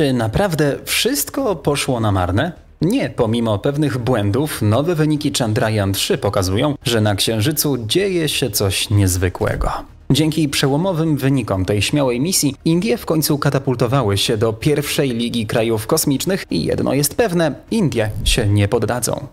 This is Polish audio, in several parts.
Czy naprawdę wszystko poszło na marne? Nie, pomimo pewnych błędów, nowe wyniki Chandrayaan-3 pokazują, że na Księżycu dzieje się coś niezwykłego. Dzięki przełomowym wynikom tej śmiałej misji, Indie w końcu katapultowały się do pierwszej ligi krajów kosmicznych i jedno jest pewne, Indie się nie poddadzą.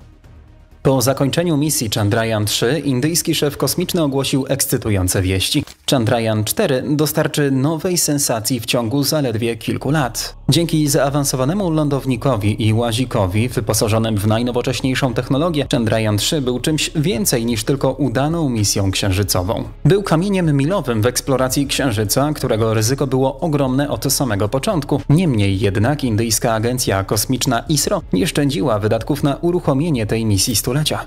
Po zakończeniu misji Chandrayaan-3 indyjski szef kosmiczny ogłosił ekscytujące wieści. Chandrayaan-4 dostarczy nowej sensacji w ciągu zaledwie kilku lat. Dzięki zaawansowanemu lądownikowi i łazikowi wyposażonym w najnowocześniejszą technologię, Chandrayaan-3 był czymś więcej niż tylko udaną misją księżycową. Był kamieniem milowym w eksploracji Księżyca, którego ryzyko było ogromne od samego początku. Niemniej jednak indyjska agencja kosmiczna ISRO nie szczędziła wydatków na uruchomienie tej misji stulecia.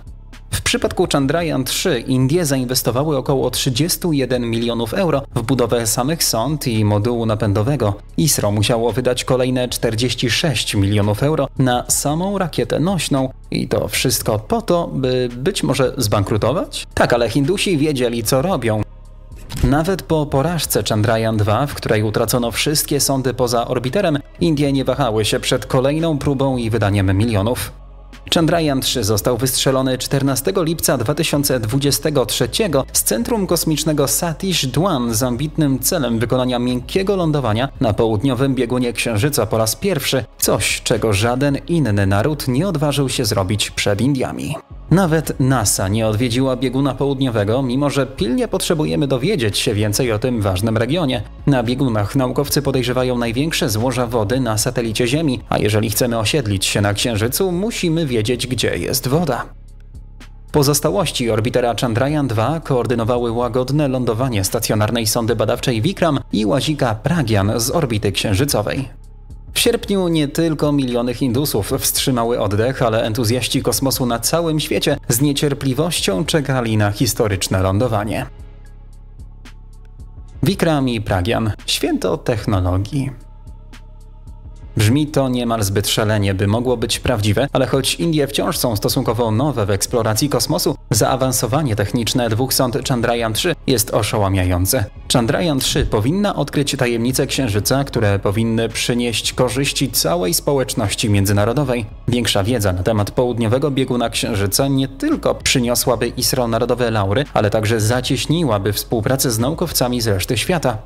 W przypadku Chandrayaan-3 Indie zainwestowały około 31 milionów euro w budowę samych sond i modułu napędowego. ISRO musiało wydać kolejne 46 milionów euro na samą rakietę nośną i to wszystko po to, by być może zbankrutować? Tak, ale Hindusi wiedzieli co robią. Nawet po porażce Chandrayaan-2, w której utracono wszystkie sondy poza orbiterem, Indie nie wahały się przed kolejną próbą i wydaniem milionów. Chandrayaan-3 został wystrzelony 14 lipca 2023 z centrum kosmicznego Satish Dhawan z ambitnym celem wykonania miękkiego lądowania na południowym biegunie Księżyca po raz pierwszy, coś czego żaden inny naród nie odważył się zrobić przed Indiami. Nawet NASA nie odwiedziła bieguna południowego, mimo że pilnie potrzebujemy dowiedzieć się więcej o tym ważnym regionie. Na biegunach naukowcy podejrzewają największe złoża wody na satelicie Ziemi, a jeżeli chcemy osiedlić się na Księżycu, musimy wiedzieć, gdzie jest woda. Pozostałości orbitera Chandrayaan-2 koordynowały łagodne lądowanie stacjonarnej sondy badawczej Vikram i łazika Pragyan z orbity księżycowej. W sierpniu nie tylko miliony Hindusów wstrzymały oddech, ale entuzjaści kosmosu na całym świecie z niecierpliwością czekali na historyczne lądowanie. Vikram i Pragyan święto technologii. Brzmi to niemal zbyt szalenie, by mogło być prawdziwe, ale choć Indie wciąż są stosunkowo nowe w eksploracji kosmosu, zaawansowanie techniczne dwóch sond Chandrayaan-3 jest oszałamiające. Chandrayaan-3 powinna odkryć tajemnice Księżyca, które powinny przynieść korzyści całej społeczności międzynarodowej. Większa wiedza na temat południowego bieguna Księżyca nie tylko przyniosłaby ISRO narodowe laury, ale także zacieśniłaby współpracę z naukowcami z reszty świata.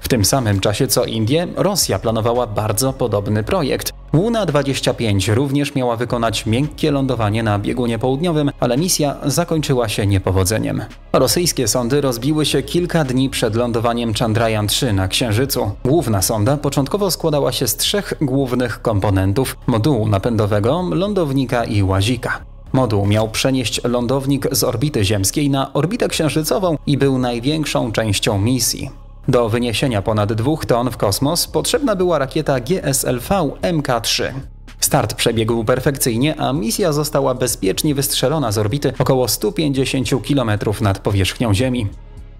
W tym samym czasie co Indie, Rosja planowała bardzo podobny projekt. Luna 25 również miała wykonać miękkie lądowanie na biegunie południowym, ale misja zakończyła się niepowodzeniem. Rosyjskie sondy rozbiły się kilka dni przed lądowaniem Chandrayaan-3 na Księżycu. Główna sonda początkowo składała się z trzech głównych komponentów: modułu napędowego, lądownika i łazika. Moduł miał przenieść lądownik z orbity ziemskiej na orbitę księżycową i był największą częścią misji. Do wyniesienia ponad 2 ton w kosmos potrzebna była rakieta GSLV MK-3. Start przebiegł perfekcyjnie, a misja została bezpiecznie wystrzelona z orbity około 150 km nad powierzchnią Ziemi.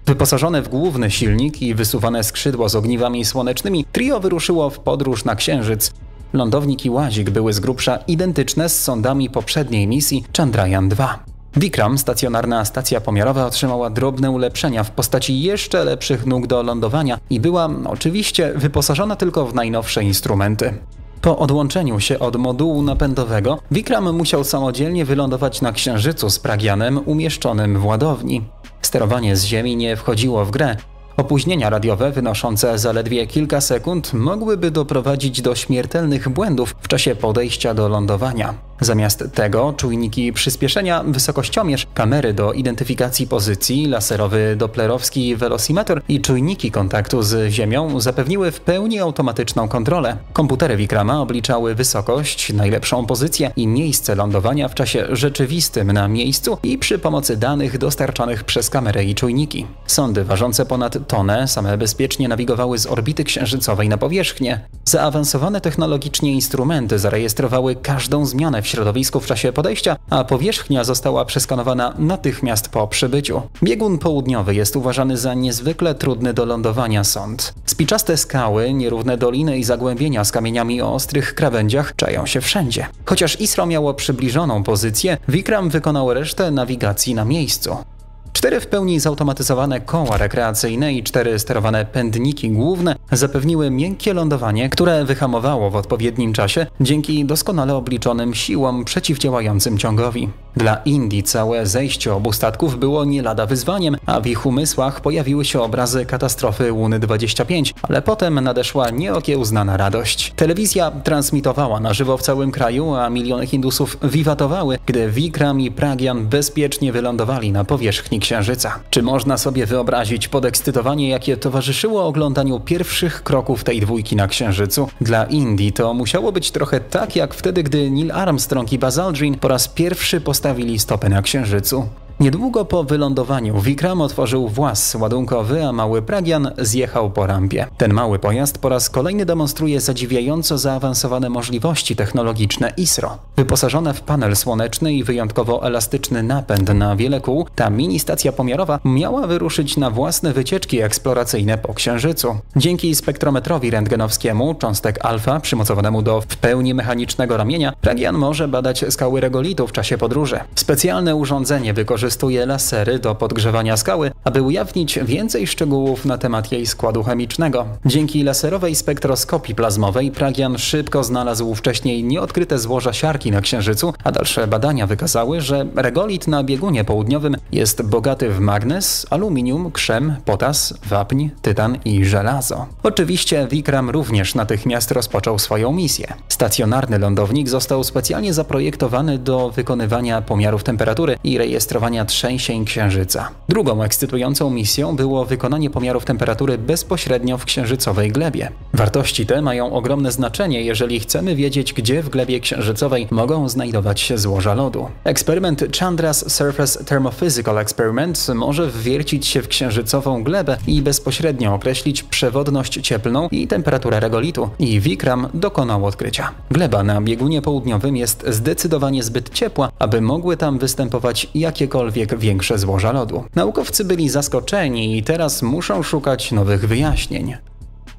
Wyposażone w główny silnik i wysuwane skrzydło z ogniwami słonecznymi, trio wyruszyło w podróż na Księżyc. Lądownik i łazik były z grubsza identyczne z sondami poprzedniej misji Chandrayaan-2. Vikram, stacjonarna stacja pomiarowa, otrzymała drobne ulepszenia w postaci jeszcze lepszych nóg do lądowania i była oczywiście wyposażona tylko w najnowsze instrumenty. Po odłączeniu się od modułu napędowego, Vikram musiał samodzielnie wylądować na Księżycu z Pragianem umieszczonym w ładowni. Sterowanie z Ziemi nie wchodziło w grę, Opóźnienia radiowe wynoszące zaledwie kilka sekund mogłyby doprowadzić do śmiertelnych błędów w czasie podejścia do lądowania. Zamiast tego czujniki przyspieszenia, wysokościomierz, kamery do identyfikacji pozycji, laserowy doplerowski velocimeter i czujniki kontaktu z Ziemią zapewniły w pełni automatyczną kontrolę. Komputery Vikrama obliczały wysokość, najlepszą pozycję i miejsce lądowania w czasie rzeczywistym na miejscu i przy pomocy danych dostarczanych przez kamerę i czujniki. Sondy ważące ponad tonę same bezpiecznie nawigowały z orbity księżycowej na powierzchnię. Zaawansowane technologicznie instrumenty zarejestrowały każdą zmianę w środowisku w czasie podejścia, a powierzchnia została przeskanowana natychmiast po przybyciu. Biegun południowy jest uważany za niezwykle trudny do lądowania sąd. Spiczaste skały, nierówne doliny i zagłębienia z kamieniami o ostrych krawędziach czają się wszędzie. Chociaż ISRO miało przybliżoną pozycję, Vikram wykonał resztę nawigacji na miejscu. Cztery w pełni zautomatyzowane koła rekreacyjne i cztery sterowane pędniki główne zapewniły miękkie lądowanie, które wyhamowało w odpowiednim czasie dzięki doskonale obliczonym siłom przeciwdziałającym ciągowi. Dla Indii całe zejście obu statków było nie lada wyzwaniem, a w ich umysłach pojawiły się obrazy katastrofy Łuny 25, ale potem nadeszła nieokiełznana radość. Telewizja transmitowała na żywo w całym kraju, a miliony Hindusów wiwatowały, gdy Vikram i Pragyan bezpiecznie wylądowali na powierzchni Księżyca. Czy można sobie wyobrazić podekscytowanie, jakie towarzyszyło oglądaniu pierwszych kroków tej dwójki na Księżycu? Dla Indii to musiało być trochę tak, jak wtedy, gdy Neil Armstrong i Buzz Aldrin po raz pierwszy postawili stopę na Księżycu. Niedługo po wylądowaniu Vikram otworzył włas ładunkowy, a mały Pragian zjechał po rampie. Ten mały pojazd po raz kolejny demonstruje zadziwiająco zaawansowane możliwości technologiczne ISRO. Wyposażona w panel słoneczny i wyjątkowo elastyczny napęd na wiele kół, ta mini stacja pomiarowa miała wyruszyć na własne wycieczki eksploracyjne po Księżycu. Dzięki spektrometrowi rentgenowskiemu cząstek alfa przymocowanemu do w pełni mechanicznego ramienia, Pragian może badać skały regolitu w czasie podróży. Specjalne urządzenie wykorzystuje wykorzystuje lasery do podgrzewania skały, aby ujawnić więcej szczegółów na temat jej składu chemicznego. Dzięki laserowej spektroskopii plazmowej Pragian szybko znalazł wcześniej nieodkryte złoża siarki na Księżycu, a dalsze badania wykazały, że regolit na biegunie południowym jest bogaty w magnez, aluminium, krzem, potas, wapń, tytan i żelazo. Oczywiście Vikram również natychmiast rozpoczął swoją misję. Stacjonarny lądownik został specjalnie zaprojektowany do wykonywania pomiarów temperatury i rejestrowania trzęsień Księżyca. Drugą ekscytującą misją było wykonanie pomiarów temperatury bezpośrednio w księżycowej glebie. Wartości te mają ogromne znaczenie, jeżeli chcemy wiedzieć, gdzie w glebie księżycowej mogą znajdować się złoża lodu. Eksperyment Chandra's Surface Thermophysical Experiment może wwiercić się w księżycową glebę i bezpośrednio określić przewodność cieplną i temperaturę regolitu. I Vikram dokonał odkrycia. Gleba na biegunie południowym jest zdecydowanie zbyt ciepła, aby mogły tam występować jakiekolwiek jakiekolwiek większe złoża lodu. Naukowcy byli zaskoczeni i teraz muszą szukać nowych wyjaśnień.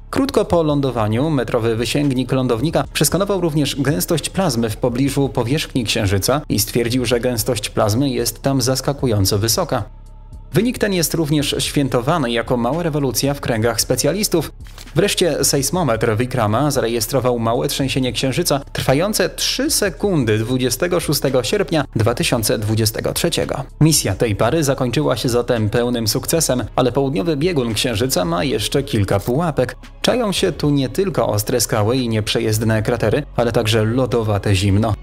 Krótko po lądowaniu metrowy wysięgnik lądownika przeskanował również gęstość plazmy w pobliżu powierzchni Księżyca i stwierdził, że gęstość plazmy jest tam zaskakująco wysoka. Wynik ten jest również świętowany jako mała rewolucja w kręgach specjalistów. Wreszcie sejsmometr Vikrama zarejestrował małe trzęsienie Księżyca trwające 3 sekundy 26 sierpnia 2023. Misja tej pary zakończyła się zatem pełnym sukcesem, ale południowy biegun Księżyca ma jeszcze kilka pułapek. Czają się tu nie tylko ostre skały i nieprzejezdne kratery, ale także lodowate zimno.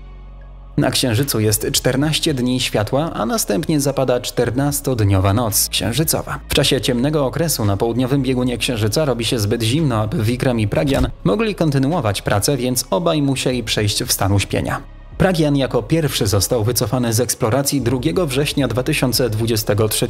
Na Księżycu jest 14 dni światła, a następnie zapada 14-dniowa noc księżycowa. W czasie ciemnego okresu na południowym biegunie Księżyca robi się zbyt zimno, aby Vikram i Pragyan mogli kontynuować pracę, więc obaj musieli przejść w stan uśpienia. Pragian jako pierwszy został wycofany z eksploracji 2 września 2023.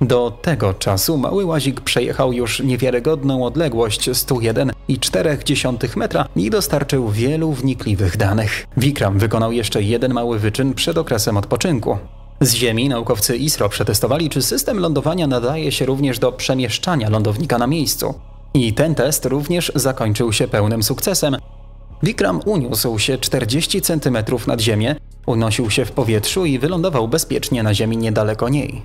Do tego czasu mały łazik przejechał już niewiarygodną odległość 101,4 metra i dostarczył wielu wnikliwych danych. Vikram wykonał jeszcze jeden mały wyczyn przed okresem odpoczynku. Z Ziemi naukowcy ISRO przetestowali, czy system lądowania nadaje się również do przemieszczania lądownika na miejscu. I ten test również zakończył się pełnym sukcesem. Vikram uniósł się 40 cm nad ziemię, unosił się w powietrzu i wylądował bezpiecznie na ziemi niedaleko niej.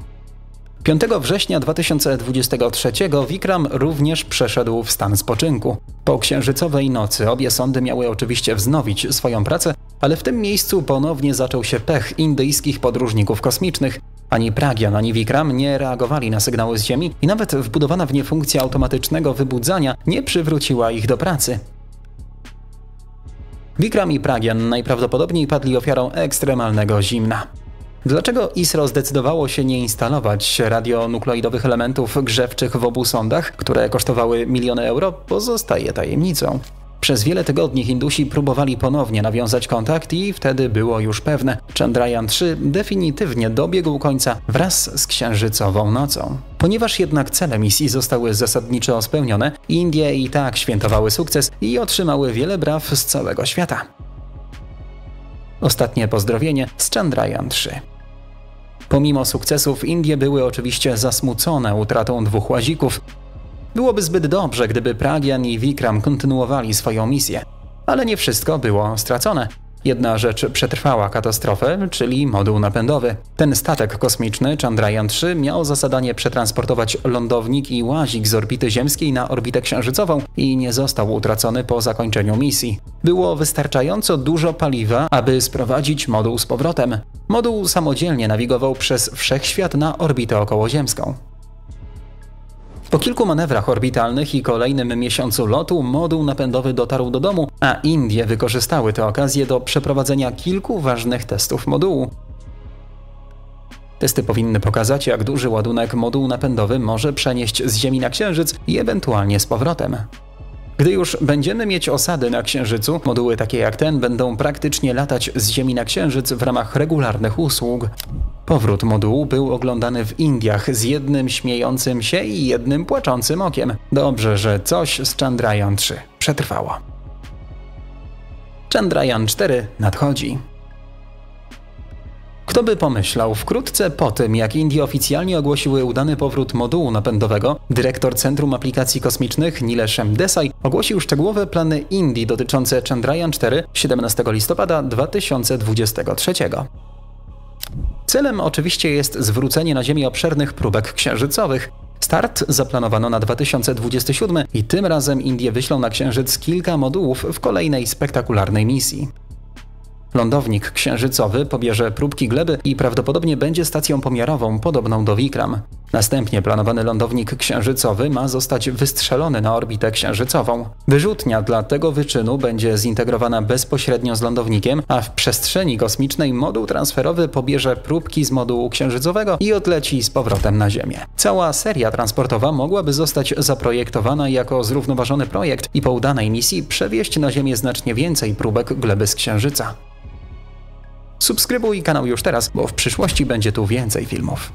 5 września 2023 Vikram również przeszedł w stan spoczynku. Po księżycowej nocy obie sądy miały oczywiście wznowić swoją pracę, ale w tym miejscu ponownie zaczął się pech indyjskich podróżników kosmicznych. Ani Pragyan, ani Vikram nie reagowali na sygnały z Ziemi i nawet wbudowana w nie funkcja automatycznego wybudzania nie przywróciła ich do pracy. Vikram i Pragyan najprawdopodobniej padli ofiarą ekstremalnego zimna. Dlaczego ISRO zdecydowało się nie instalować radionukleidowych elementów grzewczych w obu sondach, które kosztowały miliony euro, pozostaje tajemnicą. Przez wiele tygodni Hindusi próbowali ponownie nawiązać kontakt i wtedy było już pewne, Chandrayaan-3 definitywnie dobiegł końca wraz z księżycową nocą. Ponieważ jednak cele misji zostały zasadniczo spełnione, Indie i tak świętowały sukces i otrzymały wiele braw z całego świata. Ostatnie pozdrowienie z Chandrayaan-3. Pomimo sukcesów Indie były oczywiście zasmucone utratą dwóch łazików, Byłoby zbyt dobrze, gdyby Pragian i Vikram kontynuowali swoją misję. Ale nie wszystko było stracone. Jedna rzecz przetrwała katastrofę, czyli moduł napędowy. Ten statek kosmiczny Chandrayaan-3 miał za zadanie przetransportować lądownik i łazik z orbity ziemskiej na orbitę księżycową i nie został utracony po zakończeniu misji. Było wystarczająco dużo paliwa, aby sprowadzić moduł z powrotem. Moduł samodzielnie nawigował przez wszechświat na orbitę okołoziemską. Po kilku manewrach orbitalnych i kolejnym miesiącu lotu moduł napędowy dotarł do domu, a Indie wykorzystały tę okazję do przeprowadzenia kilku ważnych testów modułu. Testy powinny pokazać, jak duży ładunek moduł napędowy może przenieść z Ziemi na Księżyc i ewentualnie z powrotem. Gdy już będziemy mieć osady na Księżycu, moduły takie jak ten będą praktycznie latać z Ziemi na Księżyc w ramach regularnych usług. Powrót modułu był oglądany w Indiach z jednym śmiejącym się i jednym płaczącym okiem. Dobrze, że coś z Chandrayaan 3 przetrwało. Chandrayaan 4 nadchodzi. Kto by pomyślał, wkrótce po tym, jak Indie oficjalnie ogłosiły udany powrót modułu napędowego, dyrektor Centrum Aplikacji Kosmicznych Nileshem Desai ogłosił szczegółowe plany Indii dotyczące Chandrayaan 4 17 listopada 2023. Celem oczywiście jest zwrócenie na Ziemię obszernych próbek księżycowych. Start zaplanowano na 2027 i tym razem Indie wyślą na Księżyc kilka modułów w kolejnej spektakularnej misji. Lądownik księżycowy pobierze próbki gleby i prawdopodobnie będzie stacją pomiarową podobną do Vikram. Następnie planowany lądownik księżycowy ma zostać wystrzelony na orbitę księżycową. Wyrzutnia dla tego wyczynu będzie zintegrowana bezpośrednio z lądownikiem, a w przestrzeni kosmicznej moduł transferowy pobierze próbki z modułu księżycowego i odleci z powrotem na Ziemię. Cała seria transportowa mogłaby zostać zaprojektowana jako zrównoważony projekt i po udanej misji przewieźć na Ziemię znacznie więcej próbek gleby z księżyca. Subskrybuj kanał już teraz, bo w przyszłości będzie tu więcej filmów.